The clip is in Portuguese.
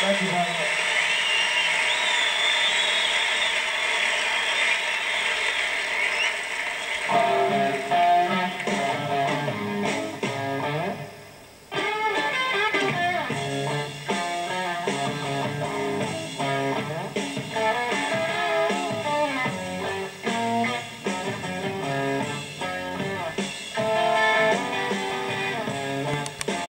Thank you very.